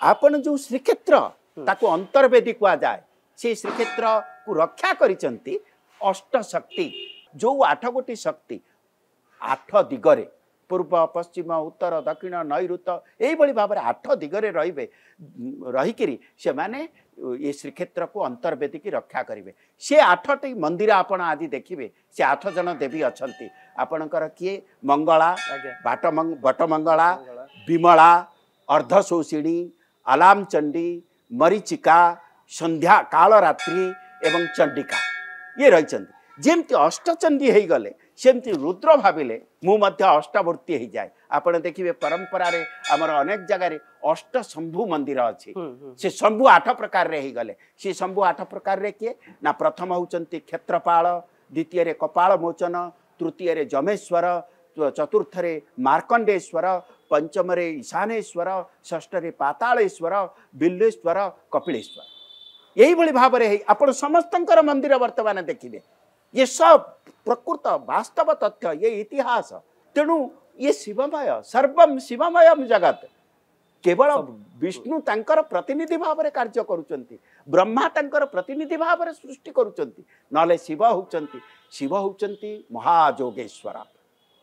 ଆପଣ ଯେଉଁ ଶ୍ରୀକ୍ଷେତ୍ର ତାକୁ ଅନ୍ତର୍ବେଦୀ କୁହାଯାଏ ସେ ଶ୍ରୀକ୍ଷେତ୍ରକୁ ରକ୍ଷା କରିଛନ୍ତି ଅଷ୍ଟଶକ୍ତି ଯେଉଁ ଆଠ ଗୋଟି ଶକ୍ତି ଆଠ ଦିଗରେ ପୂର୍ବ ପଶ୍ଚିମ ଉତ୍ତର ଦକ୍ଷିଣ ନୈଋତ ଏଇଭଳି ଭାବରେ ଆଠ ଦିଗରେ ରହିବେ ରହିକିରି ସେମାନେ ଏ ଶ୍ରୀକ୍ଷେତ୍ରକୁ ଅନ୍ତର୍ବେଦିକି ରକ୍ଷା କରିବେ। ସେ ଆଠଟି ମନ୍ଦିର ଆପଣ ଆଜି ଦେଖିବେ ସେ ଆଠ ଜଣ ଦେବୀ ଅଛନ୍ତି। ଆପଣଙ୍କର କିଏ? ମଙ୍ଗଳା ବାଟ ବଟମଙ୍ଗଳା ମଙ୍ଗଳା। ବିମଳା ଅର୍ଦ୍ଧଶୋଷିଣୀ ଆଲାମଚଣ୍ଡୀ ମରିଚିକା ସନ୍ଧ୍ୟା କାଳରାତ୍ରି ଏବଂ ଚଣ୍ଡିକା। ଇଏ ରହିଛନ୍ତି ଯେମିତି ଅଷ୍ଟଚଣ୍ଡୀ ହେଇଗଲେ ସେମିତି ରୁଦ୍ର ଭାବିଲେ ମୁଁ ମଧ୍ୟ ଅଷ୍ଟମୂର୍ତ୍ତି ହେଇଯାଏ। ଆପଣ ଦେଖିବେ ପରମ୍ପରାରେ ଆମର ଅନେକ ଜାଗାରେ ଅଷ୍ଟଶମ୍ଭୁ ମନ୍ଦିର ଅଛି। ସେ ଶମ୍ଭୁ ଆଠ ପ୍ରକାରରେ ହେଇଗଲେ। ସେ ଶମ୍ଭୁ ଆଠ ପ୍ରକାରରେ କିଏ? ନା ପ୍ରଥମ ହେଉଛନ୍ତି କ୍ଷେତ୍ରପାଳ ଦ୍ୱିତୀୟରେ କପାଳ ମୋଚନ ତୃତୀୟରେ ଯମେଶ୍ୱର ଚତୁର୍ଥରେ ମାର୍କଣ୍ଡେଶ୍ୱର ପଞ୍ଚମରେ ଈଶାନେଶ୍ୱର ଷଷ୍ଠରେ ପାତାଳେଶ୍ୱର ବିଲ୍ଲେଶ୍ୱର କପିଳେଶ୍ୱର ଏଇଭଳି ଭାବରେ ହେଇ ଆପଣ ସମସ୍ତଙ୍କର ମନ୍ଦିର ବର୍ତ୍ତମାନ ଦେଖିବେ ଇଏ ସବ ପ୍ରକୃତ ବାସ୍ତବ ତଥ୍ୟ ଇଏ ଇତିହାସ ତେଣୁ ଇଏ ଶିବମୟ ସର୍ବମ୍ ଶିବମୟମ୍ ଜଗତ କେବଳ ବିଷ୍ଣୁ ତାଙ୍କର ପ୍ରତିନିଧି ଭାବରେ କାର୍ଯ୍ୟ କରୁଛନ୍ତି ବ୍ରହ୍ମା ତାଙ୍କର ପ୍ରତିନିଧି ଭାବରେ ସୃଷ୍ଟି କରୁଛନ୍ତି ନହେଲେ ଶିବ ହେଉଛନ୍ତି ଶିବ ହେଉଛନ୍ତି ମହାଯୋଗେଶ୍ୱର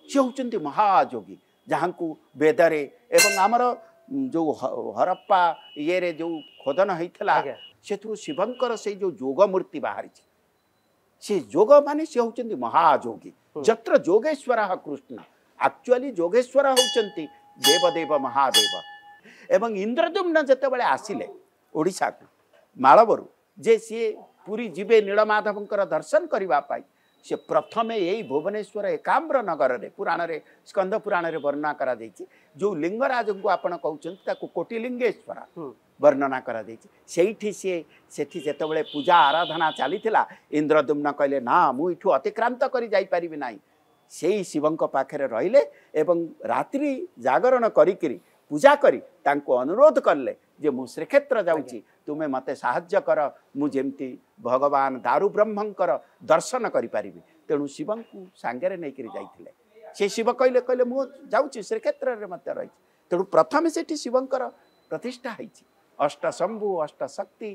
ସେ ହେଉଛନ୍ତି ମହାଯୋଗୀ ଯାହାଙ୍କୁ ବେଦରେ ଏବଂ ଆମର ଉଁ, ଯୋଉ ହ- ହରପ୍ପା ଇଏରେ ଯୋଉ ଖୋଦନ ହେଇଥିଲା ଆଜ୍ଞା। ସେଥିରୁ ଶିବଙ୍କର ସେଇ ଯୋଉ ଯୋଗ ମୂର୍ତ୍ତି ବାହାରିଛି। ସେ ଯୋଗ ମାନେ ସେ ହେଉଛନ୍ତି ମହାଯୋଗୀ। ଯତ୍ର ଯୋଗେଶ୍ୱର କୃଷ୍ଣ ଆକ୍ଚୁଆଲି ଯୋଗେଶ୍ୱର ହେଉଛନ୍ତି ଦେବଦେବ ମହାଦେବ। ଏବଂ ଇନ୍ଦ୍ରଦ୍ୟୁମ୍ନ ଯେତେବେଳେ ଆସିଲେ ଓଡ଼ିଶାକୁ ମାଳବରୁ ଯେ ସିଏ ପୁରୀ ଯିବେ ନୀଳମାଧବଙ୍କର ଦର୍ଶନ କରିବା ପାଇଁ ସେ ପ୍ରଥମେ ଏଇ ଭୁବନେଶ୍ୱର ଏକାମ୍ର ନଗରରେ ପୁରାଣରେ ସ୍କନ୍ଦ ପୁରାଣରେ ବର୍ଣ୍ଣନା କରାଯାଇଛି। ଯେଉଁ ଲିଙ୍ଗରାଜଙ୍କୁ ଆପଣ କହୁଛନ୍ତି ତାକୁ କୋଟିଲିଙ୍ଗେଶ୍ୱର। ବର୍ଣ୍ଣନା କରାଯାଇଛି। ସେଇଠି ସିଏ ସେଠି ଯେତେବେଳେ ପୂଜା ଆରାଧନା ଚାଲିଥିଲା ଇନ୍ଦ୍ରଦ୍ୟୁମ୍ନ କହିଲେ ନା ମୁଁ ଏଠୁ ଅତିକ୍ରାନ୍ତ କରି ଯାଇପାରିବି ନାହିଁ। ସେଇ ଶିବଙ୍କ ପାଖରେ ରହିଲେ ଏବଂ ରାତ୍ରି ଜାଗରଣ କରିକିରି ପୂଜା କରି ତାଙ୍କୁ ଅନୁରୋଧ କଲେ ଯେ ମୁଁ ଶ୍ରୀକ୍ଷେତ୍ର ଯାଉଛି ତୁମେ ମୋତେ ସାହାଯ୍ୟ କର ମୁଁ ଯେମିତି ଭଗବାନ ଦାରୁ ବ୍ରହ୍ମଙ୍କର ଦର୍ଶନ କରିପାରିବି। ତେଣୁ ଶିବଙ୍କୁ ସାଙ୍ଗରେ ନେଇକରି ଯାଇଥିଲେ। ସେ ଶିବ କହିଲେ କହିଲେ ମୁଁ ଯାଉଛି ଶ୍ରୀକ୍ଷେତ୍ରରେ ମଧ୍ୟ ରହିଛି। ତେଣୁ ପ୍ରଥମେ ସେଠି ଶିବଙ୍କର ପ୍ରତିଷ୍ଠା ହେଇଛି। ଅଷ୍ଟଶମ୍ଭୁ ଅଷ୍ଟଶକ୍ତି।